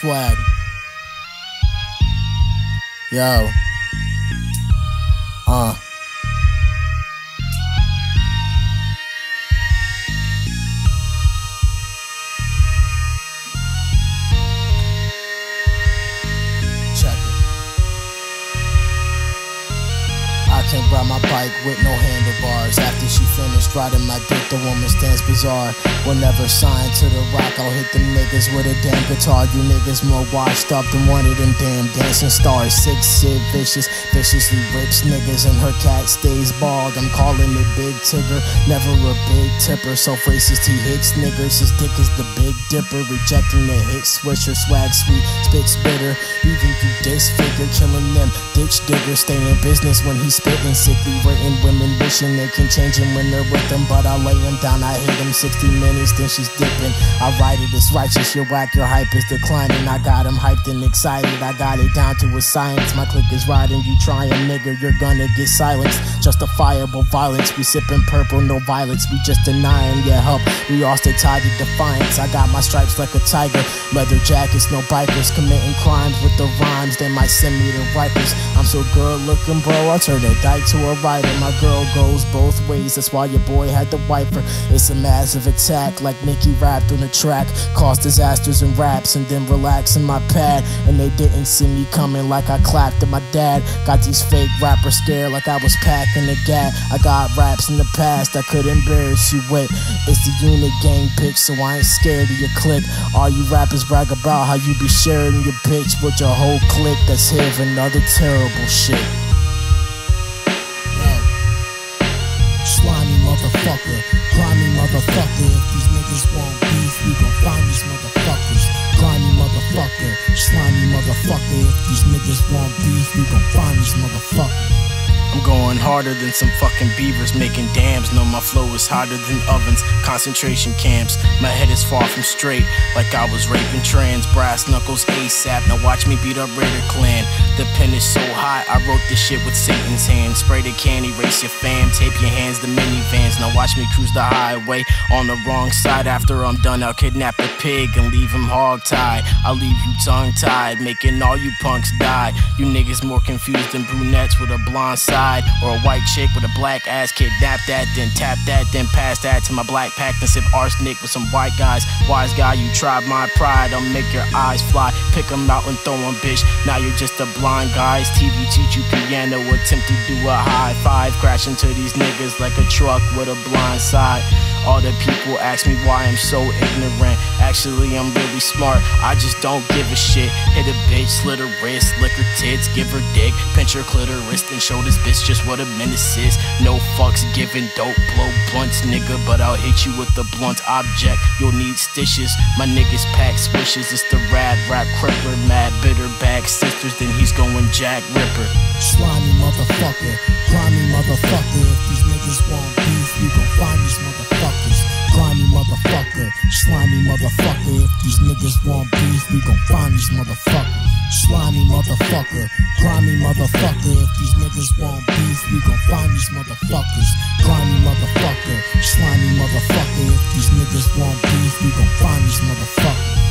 swag. Yo. Uh. Can't ride my bike with no handlebars. After she finished riding my dick, the woman stands bizarre. Will never sign to the rock, I'll hit them niggas with a damn guitar. You niggas more washed up than one of them damn dancing stars. Six Sid vicious, viciously rips niggas, and her cat stays bald. I'm calling it Big Tigger, never a big tipper. So racist, he hits niggas. His dick is the Big Dipper, rejecting the hit swisher. Swag sweet, spits bitter, even you disfigure, killing them ditch diggers. Stay in business when he's spitting sickly written women wishing they can change him when they're with them. But i lay him down i hit him 60 minutes then she's dipping. I write it it's righteous you're whack your hype is declining. I got him hyped and excited i got it down to a science. My click is riding you trying nigga you're gonna get silenced. Justifiable violence we sipping purple no violence we just denying. Your help we all stay tied to defiance. I got my stripes like a tiger leather jackets no bikers. Committing crimes with the rhymes they might send me to rikers. I'm so good looking bro i turn a dyke to a writer my girl goes both ways that's why your boy had to wipe her it's a massive attack like Nicki rapped on the track. Caused disasters and raps and then relax in my pad. And they didn't see me coming like I clapped at my dad. Got these fake rappers scared like I was packing a gat. I got raps in the past I could embarrass you with. It's the unit gang bitch so I ain't scared of your clique. All you rappers brag about how you be sharing your bitch with your whole clique. That's here for another terrible shit slimy motherfucker, grimy motherfucker. If these niggas want beef, we gon' find these motherfuckers. Grimy motherfucker, slimy motherfucker. If these niggas want beef, we gon' find these motherfuckers. I'm going harder than some fucking beavers making dams. Know my flow is hotter than ovens, concentration camps. My head is far from straight, like I was raping trans. Brass knuckles ASAP. Now watch me beat up Raider Klan. The pen is so hot, I wrote this shit with Satan's hand. Spray the can, erase your fam, tape your hands, the minivans. Now watch me cruise the highway on the wrong side. After I'm done, I'll kidnap the pig and leave him hog tied. I'll leave you tongue tied, making all you punks die. You niggas more confused than brunettes with a blonde side. Or a white chick with a black ass, kidnap that, then tap that, then pass that to my black pack, then sip arsenic with some white guys. Wise guy, you tried my pride, I'll make your eyes fly. Pick 'em out and throw 'em, bitch. Now you're just a blind guys. TV teach you piano, attempt to do a high five. Crash into these niggas like a truck with a blind side. All the people ask me why I'm so ignorant. Actually, I'm really smart. I just don't give a shit. Hit a bitch, slit her wrist, lick her tits, give her dick, pinch her clitoris, then show this bitch just what a menace is. No fucks given, dope, blow blunts, nigga. But I'll hit you with the blunt object. You'll need stitches. My niggas pack swishes. It's the rad rap crippler, mad bitter bag sisters. Then he's going Jack Ripper. Slimy motherfucker, grimy motherfucker. If these niggas want beef, we gon' find these motherfuckers grimy motherfucker, slimy motherfucker. If these niggas want beef, we gon' find these motherfuckers. Slimy motherfucker, grimy motherfucker. If these niggas want beef, we gon' find these motherfuckers. Grimy motherfucker, slimy motherfucker. If these niggas want beef, we gon' find these motherfuckers.